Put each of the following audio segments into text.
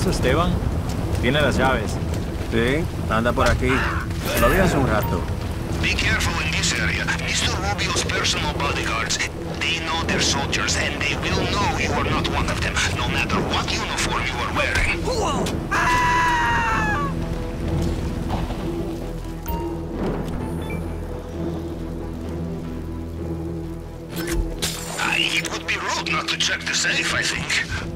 visto Esteban? Tiene las llaves. Sí, anda por aquí. Lo vi hace un rato. Be careful in this area. Mr. Rubio's personal bodyguards, they know their soldiers, and they will know you are not one of them, no matter what uniform you are wearing. Ah, It would be rude not to check the safe, I think.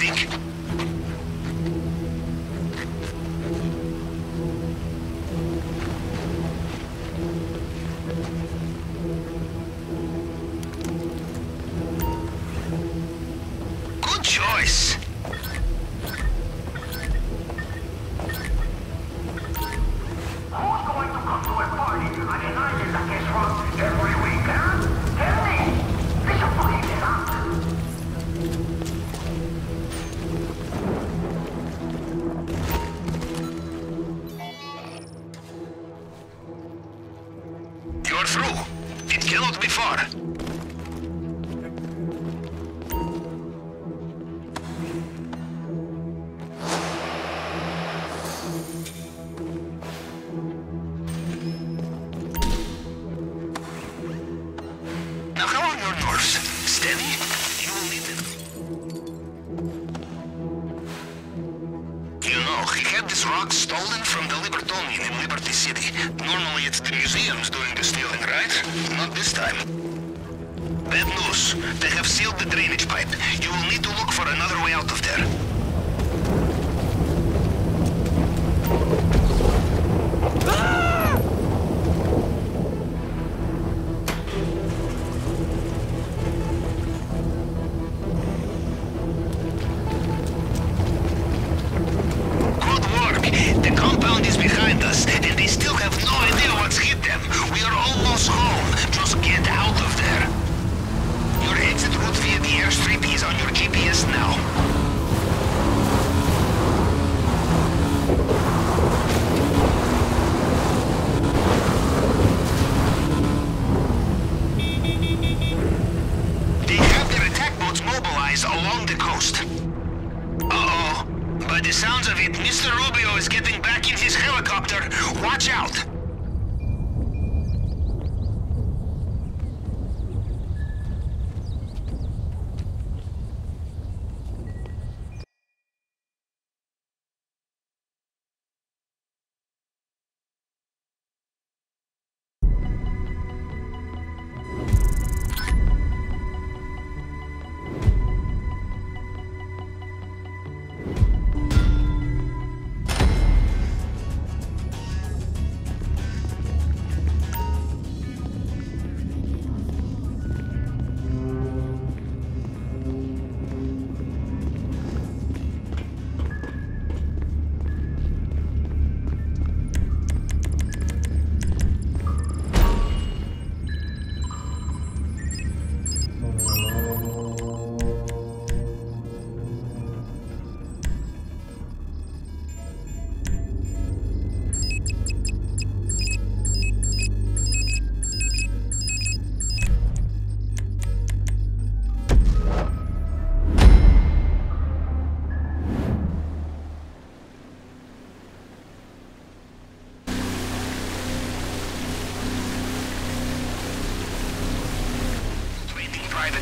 Next through. It cannot be far. Now, how are your? Steady? You will need them. You know, he had this rock stolen from the In Liberty City. Normally it's the museums doing the stealing, right? Not this time. Bad news. They have sealed the drainage pipe.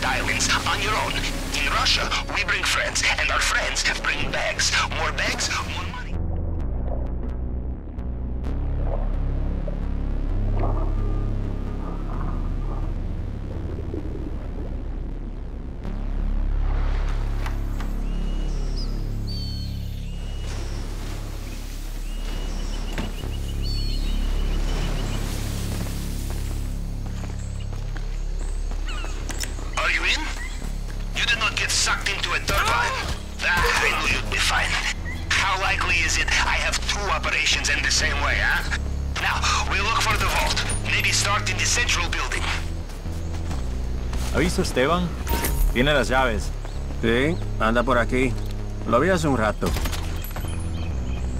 Islands on your own. In Russia, we bring friends, and our friends bring bags. More bags, more sucked into a turbine. Ah, I knew you'd be fine. How likely is it I have two operations in the same way, huh? Now, we look for the vault. Maybe start in the central building. ¿Ha visto Esteban? Tiene las llaves. Sí, anda por aquí. Lo vi hace un rato.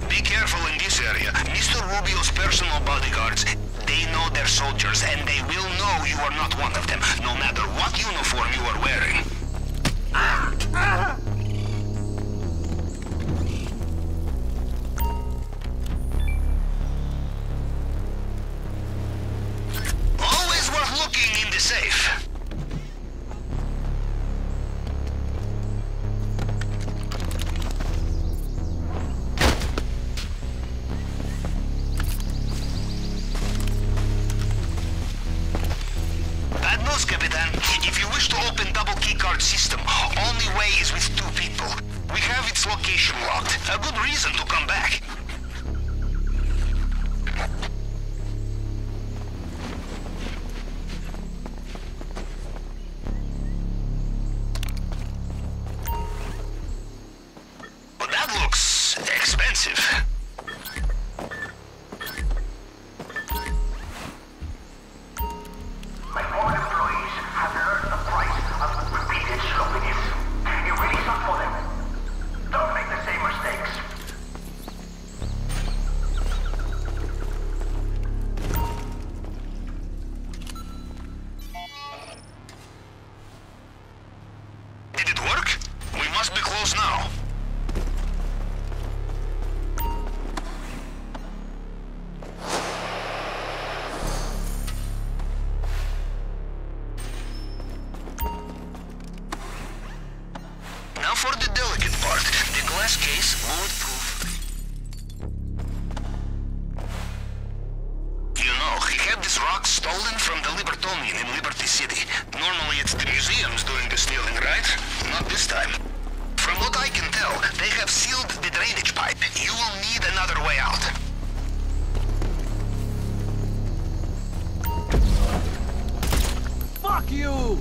Be careful in this area. Mr. Rubio's personal bodyguards, they know their soldiers, and they will know you are not one of them, no matter what uniform you are wearing. Ah! Ah! News, Capitan. If you wish to open double keycard system, only way is with two people. We have its location locked. A good reason to come back. But that looks expensive. This rock stolen from the Libertonian in Liberty City. Normally it's the museums doing the stealing, right? Not this time. From what I can tell, they have sealed the drainage pipe. You will need another way out. Fuck you!